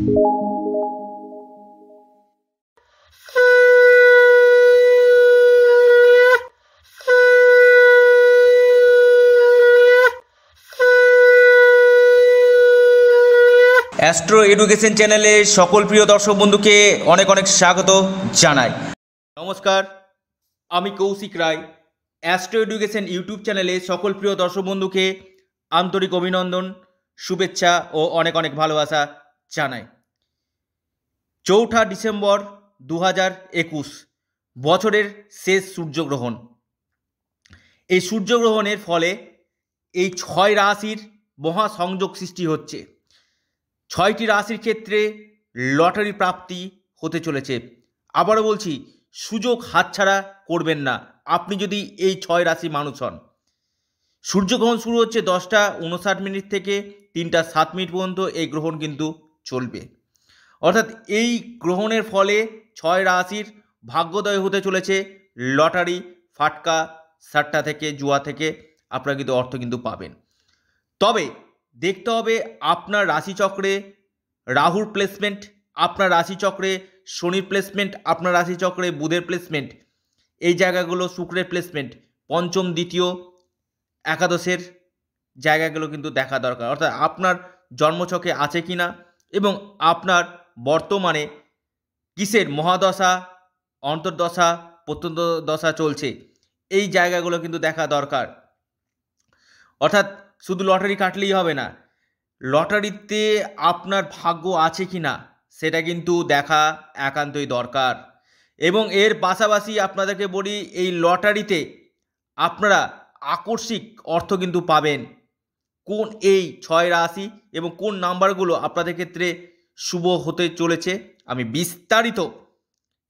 Astro education চ্যানেলে সকল প্রিয় দর্শক বন্ধুকে অনেক অনেক স্বাগত জানাই। নমস্কার, আমি Koushik Roy. Astro education YouTube চ্যানেলে সকল প্রিয় দর্শক বন্ধুকে আন্তরিক অভিনন্দন, শুভেচ্ছা ও অনেক অনেক ভালোবাসা। জানাই চৌঠা ডিসেম্বর দু হাজার একুশ, বছরের শেষ সূর্যগ্রহণ। এই সূর্যগ্রহণের ফলে এই ছয় রাশির মহাসংযোগ সৃষ্টি হচ্ছে। ছয়টি রাশির ক্ষেত্রে লটারি প্রাপ্তি হতে চলেছে। আবারও বলছি, সুযোগ হাতছাড়া করবেন না। আপনি যদি এই ছয় রাশি মানুষ হন। সূর্যগ্রহণ শুরু হচ্ছে দশটা উনষাট মিনিট থেকে তিনটা সাত মিনিট পর্যন্ত। এই গ্রহণ কিন্তু চলবে। অর্থাৎ এই গ্রহণের ফলে ছয় রাশির ভাগ্যোদয় হতে চলেছে। লটারি, ফাটকা, সাট্টা থেকে, জুয়া থেকে আপনারা কিন্তু অর্থ কিন্তু পাবেন। তবে দেখতে হবে আপনার রাশিচক্রে রাহুর প্লেসমেন্ট আপনার রাশিচক্রে শনির প্লেসমেন্ট আপনার রাশিচক্রে বুধের প্লেসমেন্ট এই জায়গাগুলো শুক্রের প্লেসমেন্ট পঞ্চম, দ্বিতীয়, একাদশের জায়গাগুলো কিন্তু দেখা দরকার। অর্থাৎ আপনার জন্মছকে আছে কি না এবং আপনার বর্তমানে কিসের মহাদশা, অন্তর্দশা প্রত্যন্ত দশা চলছে, এই জায়গাগুলো কিন্তু দেখা দরকার। অর্থাৎ শুধু লটারি কাটলেই হবে না, লটারিতে আপনার ভাগ্য আছে কি না, সেটা কিন্তু দেখা একান্তই দরকার। এবং এর পাশাপাশি আপনাদেরকে বলি, এই লটারিতে আপনারা আকস্মিক অর্থ কিন্তু পাবেন। কোন এই ছয় রাশি এবং কোন নাম্বারগুলো আপনাদের ক্ষেত্রে শুভ হতে চলেছে, আমি বিস্তারিত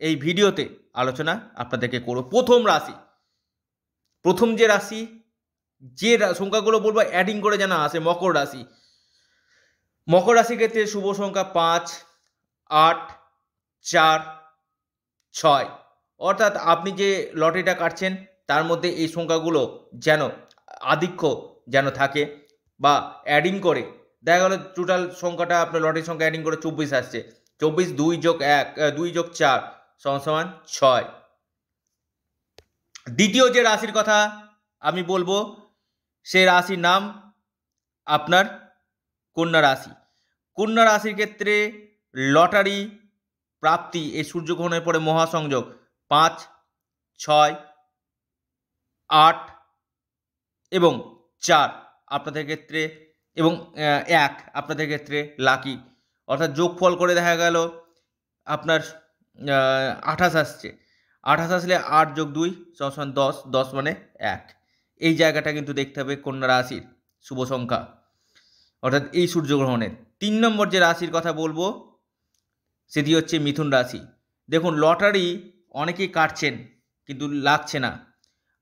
এই ভিডিওতে আলোচনা আপনাদেরকে করব। প্রথম রাশি। প্রথম যে রাশি, যে সংখ্যাগুলো বলব অ্যাডিং করে যেন আসে, মকর রাশি। মকর রাশির ক্ষেত্রে শুভ সংখ্যা পাঁচ, আট, চার, ছয়। অর্থাৎ আপনি যে লটারিটা কাটছেন, তার মধ্যে এই সংখ্যাগুলো যেন আধিক্য যেন থাকে। বা অ্যাডিং করে, দেখা গেলো টোটাল সংখ্যাটা আপনার লটারির সংখ্যা অ্যাডিং করে চব্বিশ আসছে। চব্বিশ দুই যোগ এক দুই যোগ চার, সমান ছয়। দ্বিতীয় যে রাশির কথা আমি বলব, সে রাশির নাম আপনার কন্যা রাশি। কন্যা রাশির ক্ষেত্রে লটারি প্রাপ্তি, এই সূর্যগ্রহণের পরে মহাসংযোগ, পাঁচ, ছয়, আট এবং চার। আপনাদের ক্ষেত্রে এবং এক, আপনাদের ক্ষেত্রে লাকি অর্থাৎ যোগফল করে দেখা গেল আপনার আঠাশ আসছে। আঠাশ আসলে আট যোগ দুই সমান দশ দশ মানে এক। এই জায়গাটা কিন্তু দেখতে হবে কন্যা রাশির শুভ সংখ্যা। অর্থাৎ এই সূর্যগ্রহণের। তিন নম্বর যে রাশির কথা বলব, সেটি হচ্ছে মিথুন রাশি। দেখুন, লটারি অনেকেই কাটছেন, কিন্তু লাগছে না।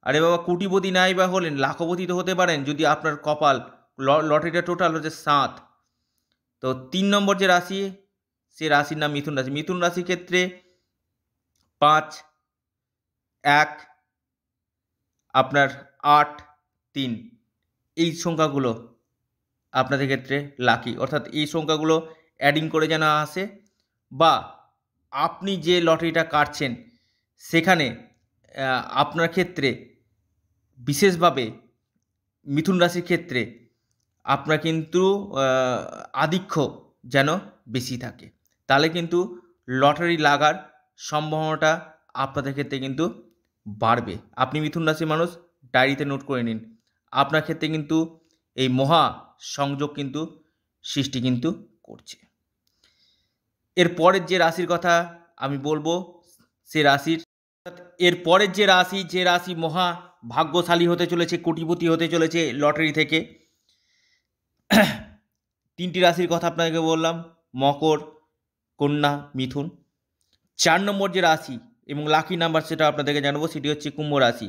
আরে বাবা, কোটিপতি নাই বা হলেন, লাখপতি তো হতে পারেন, যদি আপনার কপাল লটারিটা টোটাল হচ্ছে সাত। তো তিন নম্বর যে রাশি, সে রাশির নাম মিথুন রাশি। মিথুন রাশির ক্ষেত্রে পাঁচ, এক, আপনার আট, তিন, এই সংখ্যাগুলো আপনাদের ক্ষেত্রে লাকি অর্থাৎ এই সংখ্যাগুলো অ্যাডিং করে যেন আসে, বা আপনি যে লটারিটা কাটছেন, সেখানে আপনার ক্ষেত্রে, বিশেষভাবে মিথুন রাশির ক্ষেত্রে আপনার কিন্তু আধিক্য যেন বেশি থাকে। তাহলে কিন্তু লটারি লাগার সম্ভাবনাটা আপনাদের ক্ষেত্রে কিন্তু বাড়বে। আপনি মিথুন রাশির মানুষ, ডায়েরিতে নোট করে নিন। আপনার ক্ষেত্রে কিন্তু এই মহা সংযোগ কিন্তু সৃষ্টি কিন্তু করছে। এর পরের যে রাশির কথা আমি বলব, সে রাশির এর পরের যে রাশি যে রাশি মহা ভাগ্যশালী হতে চলেছে, কোটিপতি হতে চলেছে লটারি থেকে, তিনটি রাশির কথা আপনাকে বললাম, মকর, কন্যা, মিথুন। চার নম্বর যে রাশি এবং লাকি নাম্বার সেটা আপনাদেরকে জানাব, সেটি হচ্ছে কুম্ভ রাশি।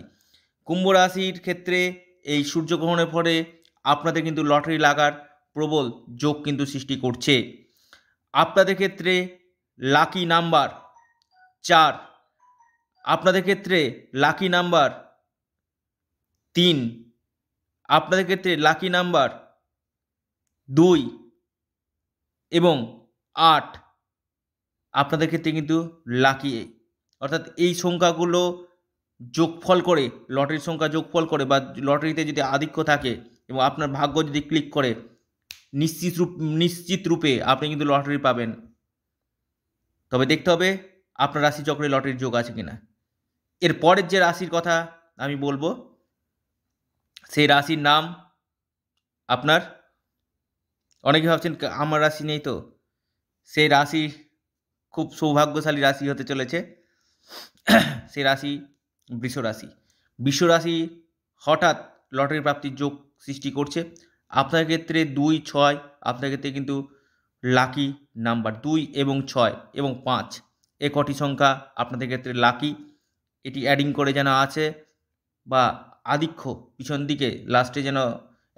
কুম্ভ রাশির ক্ষেত্রে এই সূর্যগ্রহণের পরে আপনাদের কিন্তু লটারি লাগার প্রবল যোগ কিন্তু সৃষ্টি করছে। আপনাদের ক্ষেত্রে লাকি নাম্বার চার আপনাদের ক্ষেত্রে লাকি নাম্বার তিন। আপনাদের ক্ষেত্রে লাকি নাম্বার দুই এবং আট। আপনাদের ক্ষেত্রে কিন্তু লাকি অর্থাৎ এই সংখ্যাগুলো যোগফল করে, লটারির সংখ্যা যোগফল করে বা লটারিতে যদি আধিক্য থাকে এবং আপনার ভাগ্য যদি ক্লিক করে, নিশ্চিত রূপ, নিশ্চিত রূপে আপনি কিন্তু লটারি পাবেন। তবে দেখতে হবে আপনার রাশিচক্রে লটারির যোগ আছে কিনা। এর পরের যে রাশির কথা আমি বলব, সেই রাশির নাম আপনার, অনেকে ভাবছেন আমার রাশি নেই তো। সেই রাশি খুব সৌভাগ্যশালী রাশি হতে চলেছে। সেই রাশি বৃষ রাশি। বৃষ রাশি হঠাৎ লটারি প্রাপ্তির যোগ সৃষ্টি করছে। আপনার ক্ষেত্রে দুই, ছয়, আপনার ক্ষেত্রে কিন্তু লাকি নাম্বার দুই এবং ছয় এবং পাঁচ। এ কটি সংখ্যা আপনাদের ক্ষেত্রে লাকি। এটি অ্যাডিং করে যেন আছে বা আধিক্য পিছন দিকে লাস্টে যেন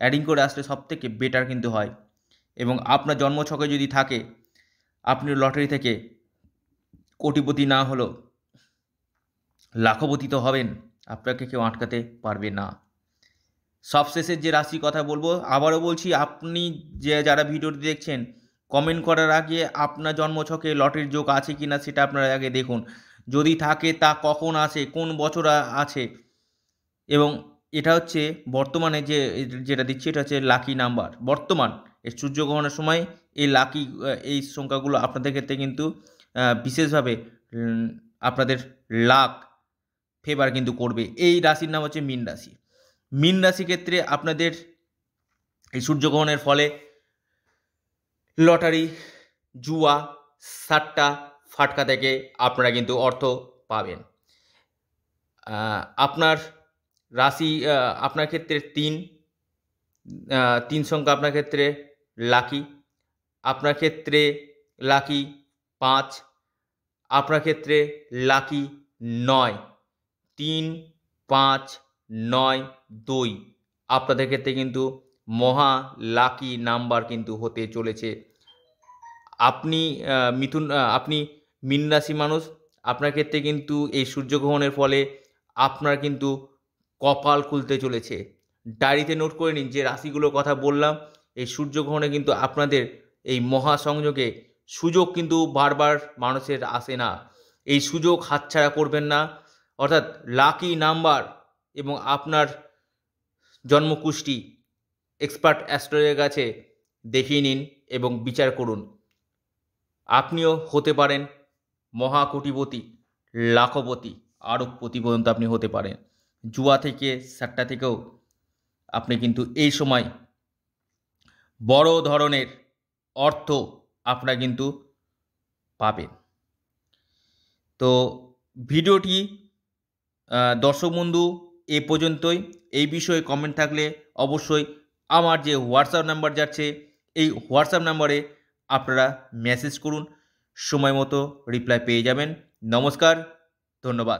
অ্যাডিং করে আসলে সব থেকে বেটার কিন্তু হয়। এবং আপনার জন্মছকে যদি থাকে, আপনি লটারি থেকে কোটিপতি না হলেও লাখপতি তো হবেন, আপনাকে কেউ আটকাতে পারবে না। সবশেষের যে রাশি কথা বলব, আবারও বলছি, আপনি যে যারা ভিডিওটি দেখছেন কমেন্ট করার আগে আপনার জন্মছকে লটারির যোগ আছে কি না সেটা আপনারা আগে দেখুন। যদি থাকে তা কখন আছে কোন বছর আছে? এবং এটা হচ্ছে বর্তমানে যে, যেটা দিচ্ছি এটা হচ্ছে লাকি নাম্বার বর্তমান এই সূর্যগ্রহণের সময় এই লাকি এই সংখ্যাগুলো আপনাদের ক্ষেত্রে কিন্তু বিশেষভাবে আপনাদের লাক ফেভার কিন্তু করবে। এই রাশির নাম হচ্ছে মিন রাশি। মিন রাশি ক্ষেত্রে আপনাদের এই সূর্যগ্রহণের ফলে লটারি, জুয়া সাট্টা ফাটকা থেকে আপনারা কিন্তু অর্থ পাবেন। আপনার রাশি আপনার ক্ষেত্রে তিন তিন সংখ্যা আপনার ক্ষেত্রে লাকি, আপনার ক্ষেত্রে লাকি পাঁচ, আপনার ক্ষেত্রে লাকি নয়, তিন, পাঁচ, নয়, দুই, আপনাদের ক্ষেত্রে কিন্তু মহা লাকি নাম্বার কিন্তু হতে চলেছে। আপনি মিথুন আপনি মিন রাশি মানুষ, আপনার ক্ষেত্রে কিন্তু এই সূর্যগ্রহণের ফলে আপনার কিন্তু কপাল খুলতে চলেছে। ডায়েরিতে নোট করে নিন যে রাশিগুলোর কথা বললাম, এই সূর্যগ্রহণে কিন্তু আপনাদের এই মহাসংযোগে সুযোগ কিন্তু বারবার মানুষের আসে না। এই সুযোগ হাতছাড়া করবেন না, অর্থাৎ লাকি নাম্বার এবং আপনার জন্মকুষ্টি এক্সপার্ট অ্যাস্ট্রোলজের কাছে দেখিয়ে নিন এবং বিচার করুন। আপনিও হতে পারেন মহাকুটিপতি, লাখপতি আরবপতি পর্যন্ত আপনি হতে পারেন। জুয়া থেকে সাট্টা থেকেও আপনি কিন্তু এই সময় বড় ধরনের অর্থ আপনারা কিন্তু পাবেন। তো ভিডিওটি দর্শক বন্ধু, এ পর্যন্তই। এই বিষয়ে কমেন্ট থাকলে অবশ্যই আমার যে হোয়াটসঅ্যাপ নাম্বার যাচ্ছে, এই হোয়াটসঅ্যাপ নাম্বারে আপনারা মেসেজ করুন। সময় মতো রিপ্লাই পেয়ে যাবেন। নমস্কার ধন্যবাদ।